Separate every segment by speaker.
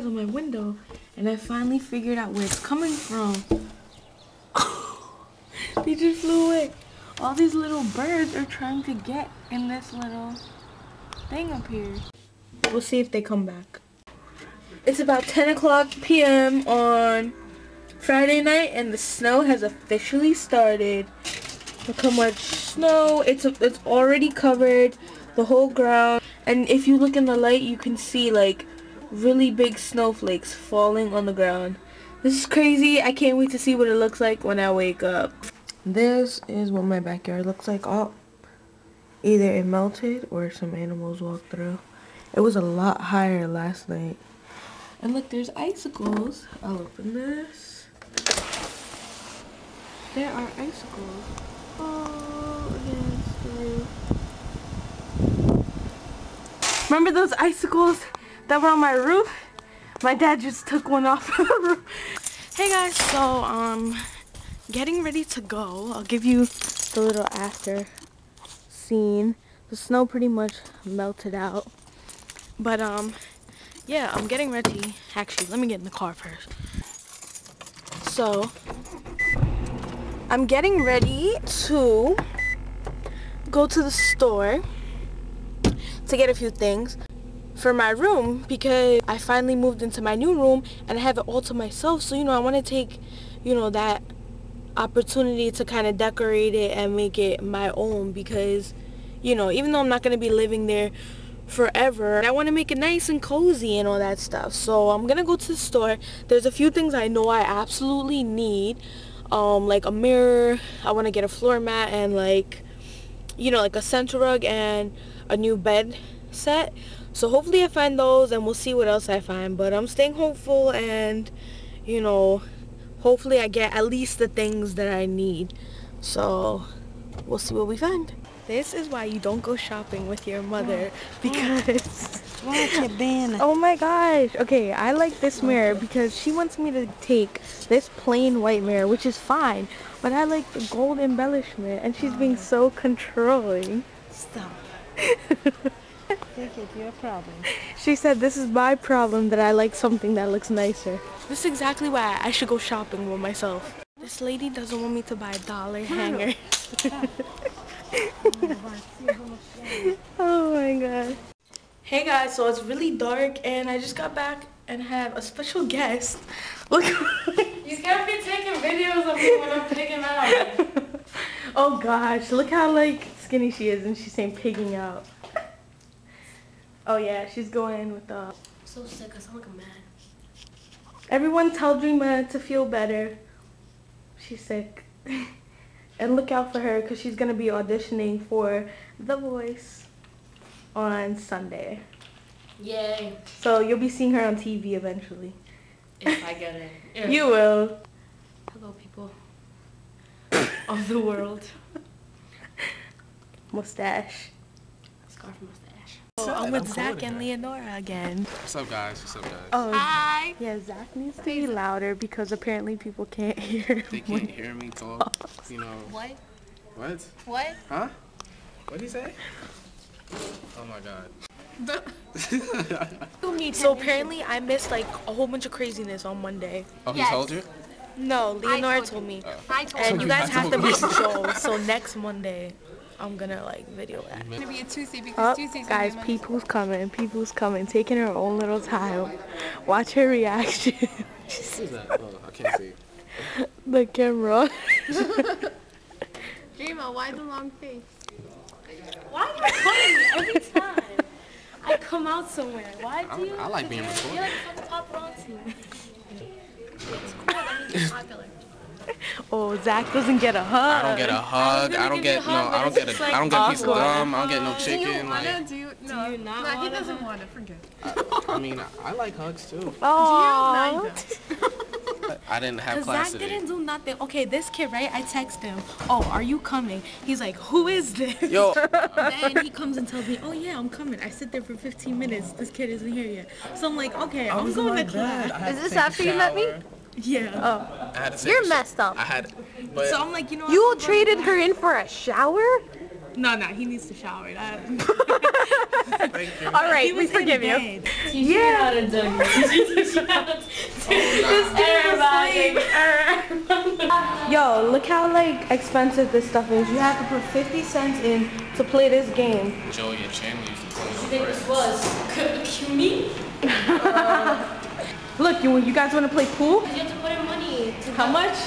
Speaker 1: noise on my window and I finally figured out where it's coming from. they just flew away. All these little birds are trying to get in this little thing up here. We'll see if they come back. It's about 10 o'clock p.m. on Friday night and the snow has officially started. Look how much snow. It's, it's already covered the whole ground. And if you look in the light, you can see like really big snowflakes falling on the ground. This is crazy. I can't wait to see what it looks like when I wake up. This is what my backyard looks like. Oh, either it melted or some animals walked through. It was a lot higher last night. And look, there's icicles. I'll open this. There are icicles. Oh, against Remember those icicles that were on my roof? My dad just took one off the roof. Hey guys, so um, getting ready to go. I'll give you the little after scene. The snow pretty much melted out. But um, yeah, I'm getting ready. Actually, let me get in the car first. So, I'm getting ready to go to the store to get a few things for my room because I finally moved into my new room and I have it all to myself. So, you know, I want to take, you know, that opportunity to kind of decorate it and make it my own because, you know, even though I'm not going to be living there forever, I want to make it nice and cozy and all that stuff. So I'm going to go to the store. There's a few things I know I absolutely need. Um, like a mirror, I want to get a floor mat and like, you know, like a center rug and a new bed set. So hopefully I find those and we'll see what else I find. But I'm staying hopeful and, you know, hopefully I get at least the things that I need. So we'll see what we find. This is why you don't go shopping with your mother because Oh my gosh. Okay, I like this mirror because she wants me to take this plain white mirror, which is fine, but I like the gold embellishment and she's being so controlling.
Speaker 2: Stop. Take it, your problem.
Speaker 1: She said this is my problem that I like something that looks nicer. This is exactly why I should go shopping with myself. This lady doesn't want me to buy a dollar hanger. oh my god. Hey guys, so it's really dark and I just got back and have a special guest. Look.
Speaker 3: He's gonna be taking videos of me when I'm pigging out.
Speaker 1: oh gosh, look how like skinny she is and she's saying pigging out. Oh yeah, she's going with the... I'm
Speaker 3: so sick, I sound like a man.
Speaker 1: Everyone tell Drima to feel better. She's sick. and look out for her because she's going to be auditioning for The Voice on Sunday.
Speaker 3: Yay.
Speaker 1: So you'll be seeing her on TV eventually.
Speaker 3: If I get it. If.
Speaker 1: You will.
Speaker 3: Hello, people of the world.
Speaker 1: Mustache.
Speaker 3: Scarf mustache.
Speaker 1: Oh, I'm with I'm Zach and Leonora again.
Speaker 4: What's up, guys? What's up, guys?
Speaker 1: Oh,
Speaker 3: Hi.
Speaker 1: Yeah, Zach needs to be louder because apparently people can't hear.
Speaker 4: They can't hear me talk. You know.
Speaker 3: What?
Speaker 4: What?
Speaker 3: What?
Speaker 4: Huh? What did he say? Oh my god.
Speaker 1: so apparently I missed like a whole bunch of craziness on Monday.
Speaker 4: Oh, he yes. told you?
Speaker 1: No, Leonora told, told, me. I told and you guys have to make the show. So next Monday, I'm gonna like video that.
Speaker 3: It's gonna be a Tuesday because
Speaker 1: oh,
Speaker 3: Tuesday's
Speaker 1: guys, people's coming. People's coming. Taking her own little time. Watch her reaction.
Speaker 4: Who's that? Oh, I can't see.
Speaker 1: the camera.
Speaker 3: Drima, why the long face?
Speaker 2: Why are you calling me every time? I come out somewhere. Why do you?
Speaker 4: I, I like being
Speaker 2: recorded. You're like some paparazzi. it's cool. That means you're popular.
Speaker 1: Oh, Zach doesn't get a hug.
Speaker 4: I don't get a hug. I, I don't get no. I don't get a. Like I don't get a piece of gum. I don't get no chicken.
Speaker 3: Do you wanna? Like, do you? No,
Speaker 2: do you not
Speaker 3: no, he doesn't want to. Forget.
Speaker 4: I, I mean, I, I, like hugs too.
Speaker 1: Oh.
Speaker 3: Do you?
Speaker 4: I didn't have class
Speaker 1: Zach
Speaker 4: today.
Speaker 1: didn't do nothing. Okay, this kid, right? I text him. Oh, are you coming? He's like, who is this?
Speaker 4: Yo.
Speaker 1: then he comes and tells me, oh yeah, I'm coming. I sit there for 15 minutes. This kid isn't here yet. So I'm like, okay, I'm going to class.
Speaker 2: Is this after you met me?
Speaker 1: Yeah.
Speaker 4: Oh.
Speaker 2: You're messed up.
Speaker 4: I had. But
Speaker 1: so I'm like, you know. What?
Speaker 2: You traded her in for a shower?
Speaker 1: No, no, he needs to shower. That...
Speaker 4: Thank you.
Speaker 1: All right, we forgive you.
Speaker 2: Yeah. how to do Teach me how to
Speaker 1: Yo, look how like expensive this stuff is. You have to put 50 cents in to play this game.
Speaker 4: Joey and Chandler used to play
Speaker 2: You
Speaker 4: those
Speaker 2: think this was C- me?
Speaker 1: Uh, Look, you you guys want to play pool?
Speaker 2: You have to put in money. To
Speaker 1: How much?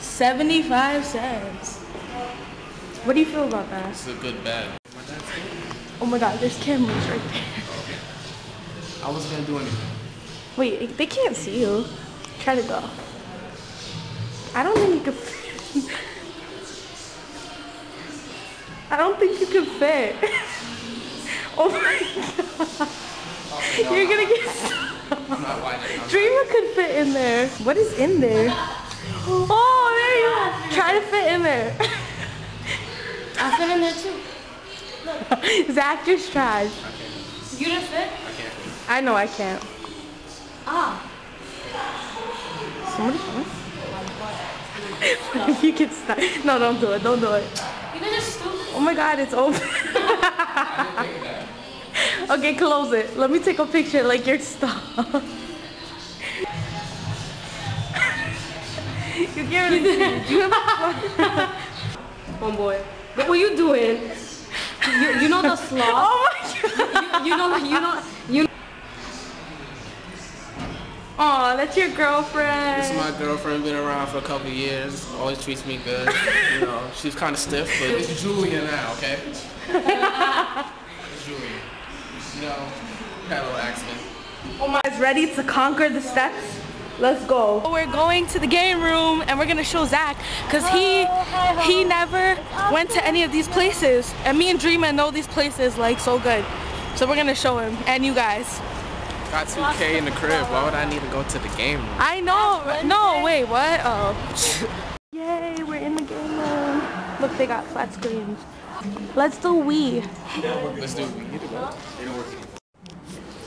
Speaker 1: 75 cents. What do you feel about that?
Speaker 4: It's a good bet.
Speaker 1: Oh my god, there's cameras right there.
Speaker 4: I wasn't gonna do anything.
Speaker 1: Wait, they can't see you. Try to go. I don't think you can fit. I don't think you can fit. Oh my god. You're gonna get stuck.
Speaker 4: I'm not whining. I'm
Speaker 1: Drima could fit in there. What is in there? Oh, there you go. Try to fit in there.
Speaker 2: I fit in there too. Look.
Speaker 1: Zach just tried.
Speaker 2: You didn't fit?
Speaker 4: I can't.
Speaker 1: I know I can't.
Speaker 2: Ah.
Speaker 1: Somebody You can stop. No, don't do it. Don't do it.
Speaker 2: You are stupid.
Speaker 1: Oh my god, it's open. okay, close it. Let me take a picture like you're stuck. you can't really see. You have
Speaker 2: Homeboy. What were you doing? You, you know the sloth?
Speaker 1: Oh my god.
Speaker 2: you, you know, you know, you
Speaker 1: Aw, that's your girlfriend.
Speaker 4: This is my girlfriend, been around for a couple years, always treats me good. You know, she's kind of stiff, but it's Julia now, okay? it's Julia. You know, had a little accident.
Speaker 1: Oh my is ready to conquer the steps. Let's go. We're going to the game room and we're gonna show Zach because he oh, he never went to any of these places. And me and Drima know these places like so good. So we're gonna show him and you guys.
Speaker 4: Got 2K in the crib. Why would I need to go to the game room?
Speaker 1: I know. No, wait, what? Oh. Yay, we're in the game room. Look, they got flat screens. Let's do Wii.
Speaker 4: Let's do it. We need to go.
Speaker 5: Don't work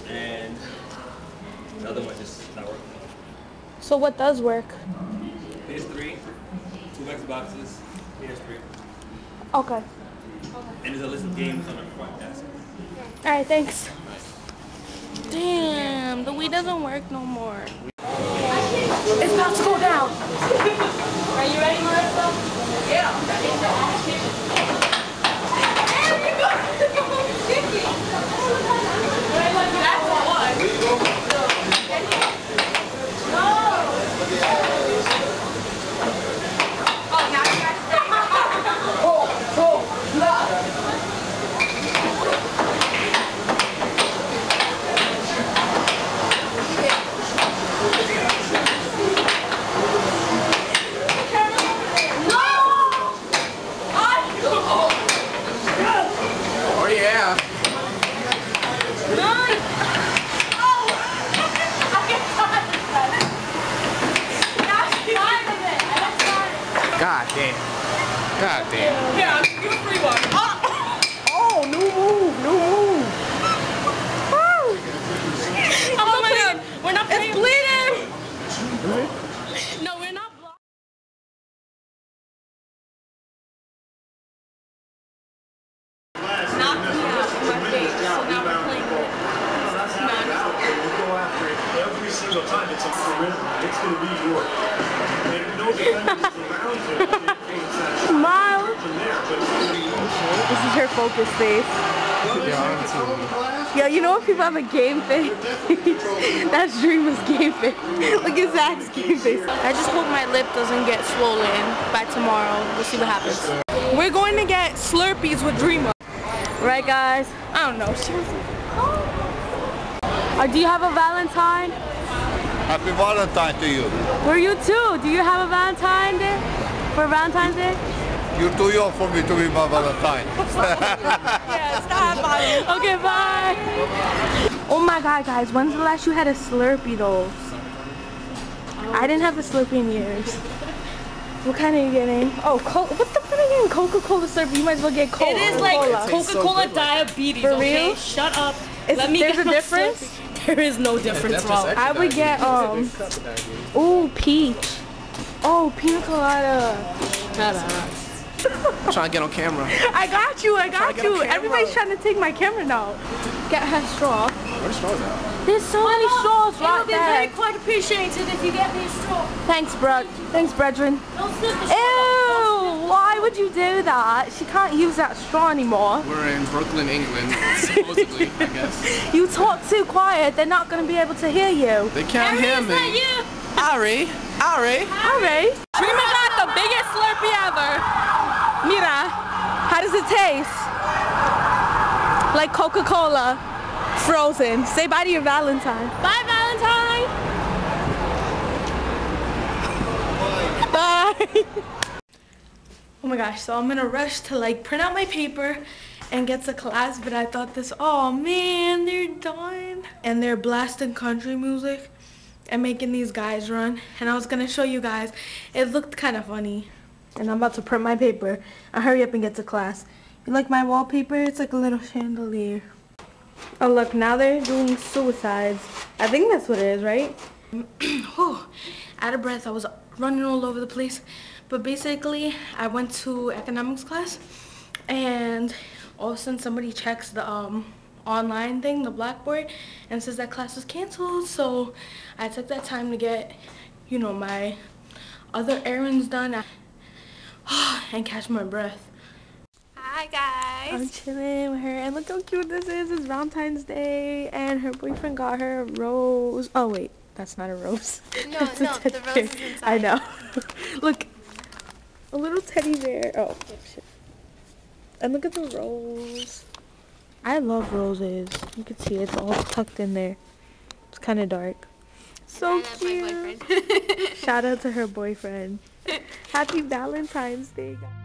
Speaker 5: And the other one just not working.
Speaker 1: So what does work?
Speaker 5: PS3, two Xboxes, PS3.
Speaker 1: Okay.
Speaker 5: And there's a list of games on the front desk.
Speaker 1: All right, thanks. Damn, the Wii doesn't work no more. It's about to go down.
Speaker 2: Are you ready, Marisa?
Speaker 4: Oh damn. God damn. Ah.
Speaker 1: Oh, new move, new move. Woo. Oh my god, we're not playing. It's bleeding. No, we're not. blo- Knocked me out in my face, so now we're playing it.
Speaker 6: Every single time it's a rhythm, it's going to be yours. And no defender is around you, it creates that
Speaker 1: Smile.
Speaker 6: from there. But it's going to be
Speaker 1: This is her focus face. Yeah, you know when people have a game face? That's Drima's game face. Look at Zach's game face. I just hope my lip doesn't get swollen by tomorrow. We'll see what happens. We're going to get Slurpees with Drima. Right, guys? I don't know. Seriously. Uh, do you have a Valentine?
Speaker 7: Happy Valentine to you.
Speaker 1: For you too. Do you have a Valentine Day? For Valentine's Day?
Speaker 7: You're too young for me to be my Valentine.
Speaker 1: Okay, bye. Oh my god, guys. When's the last you had a Slurpee though? I didn't have a Slurpee in years. What kind are you getting? Oh, Co- what the fuck are you getting? Coca-Cola Slurpee. You might as well get Coke.
Speaker 2: It is like
Speaker 1: Coca-Cola.
Speaker 2: Coca-Cola diabetes,
Speaker 1: For
Speaker 2: okay?
Speaker 1: real?
Speaker 2: Shut up.
Speaker 1: Is-
Speaker 2: Let me
Speaker 1: there's
Speaker 2: get
Speaker 1: a difference?
Speaker 2: Slurpee. There is no difference,
Speaker 4: That's
Speaker 2: bro.
Speaker 4: just
Speaker 1: I would get, um, Ooh, peach. Oh, pina colada.
Speaker 2: Shut up.
Speaker 4: I'm trying to get on camera.
Speaker 1: I got you. I got
Speaker 4: to get on
Speaker 1: you. Everybody's trying to take my camera now. Get her straw.
Speaker 4: Where the straws at?
Speaker 1: There's so many straws right
Speaker 2: It will
Speaker 1: right
Speaker 2: be very quite appreciated if you get me a straw.
Speaker 1: Thanks, bro. Thanks, brethren.
Speaker 2: Don't slip the straw.
Speaker 1: Ew! Why would you do that? She can't use that straw anymore.
Speaker 4: We're in Brooklyn, England, supposedly, I guess.
Speaker 1: You talk too quiet. They're not gonna be able to hear you.
Speaker 4: They can't hear
Speaker 2: Is that
Speaker 4: me.
Speaker 2: you?
Speaker 4: Ari, Ari.
Speaker 1: Alright. Drima got the biggest Slurpee ever. Mira, how does it taste? Like Coca-Cola, frozen. Say bye to your Valentine.
Speaker 2: Bye, Valentine.
Speaker 1: Bye. Oh my gosh, so I'm in a rush to like print out my paper and get to class, but I thought this, oh man, they're done. And they're blasting country music and making these guys run. And I was gonna show you guys, it looked kind of funny. And I'm about to print my paper. I hurry up and get to class. You like my wallpaper? It's like a little chandelier. Oh look, now they're doing suicides. I think that's what it is, right? Whew, out of breath. I was running all over the place. But basically, I went to economics class, and all of a sudden somebody checks the um, online thing, the Blackboard, and says that class was canceled. So I took that time to get, you know, my other errands done and catch my breath.
Speaker 2: Hi, guys.
Speaker 1: I'm chilling with her, and look how cute this is. It's Valentine's Day, and her boyfriend got her a rose. Oh wait, that's not a rose.
Speaker 2: No,
Speaker 1: That's a
Speaker 2: no, the
Speaker 1: teddy
Speaker 2: rose
Speaker 1: bear.
Speaker 2: is inside.
Speaker 1: I know. look, a little teddy bear. Oh shit. And look at the rose. I love roses. You can see it's all tucked in there. It's kind of dark. So cute. Shout out to her boyfriend. Happy Valentine's Day, guys.